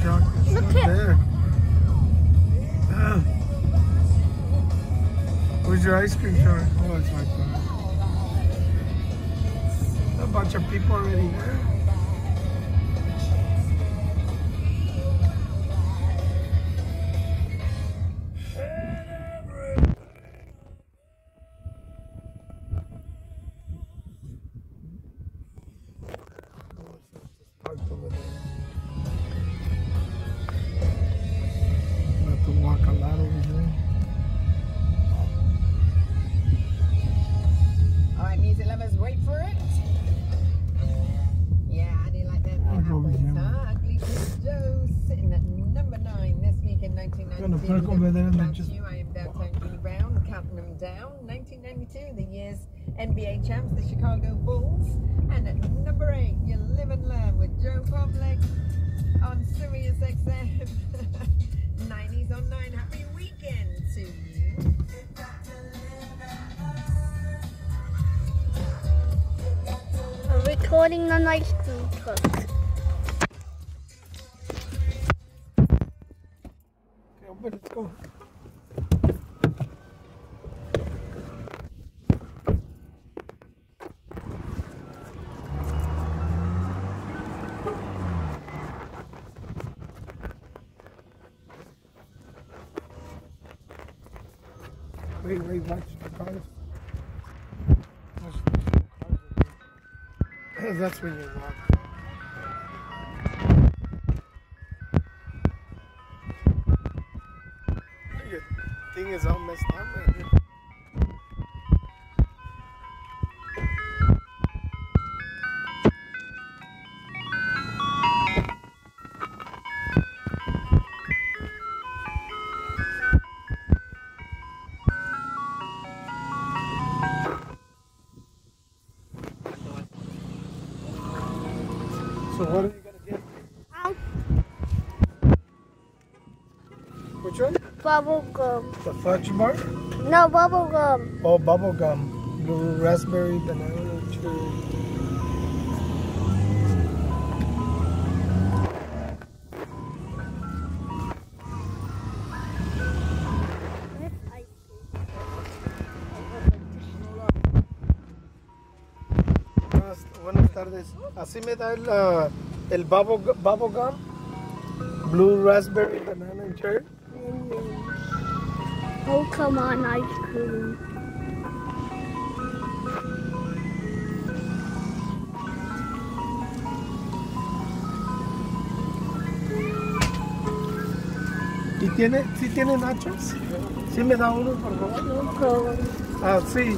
truck. It's Look not at- there. Ah. Where's your ice cream truck? Oh, it's right there. A bunch of people already there. Joe sitting at number nine this week in 1992. Gonna park over there and then just- you, I am downtown Julie Brown, counting them down. 1992, the year's NBA champs, the Chicago Bulls. And at number eight, you live and learn with Joe Public on Sirius XM. 90s on 9. Happy weekend to you. Recording an ice cream truck. Go. Wait, wait, watch the cars. That's when you walk. Your thing is all messed up right here. So what are you gonna get? Um, Which one? Bubble gum. The fudge bar? No, bubble gum. Oh, bubble gum. Blue raspberry, banana, cherry. Buenas, buenas tardes. Así me da el, uh, el bubble, bubble gum. Blue raspberry, banana, and cherry. Oh, come on, ice cream. ¿Y tiene, sí tiene nachos? Sí me da uno, por favor. No. Ah, sí.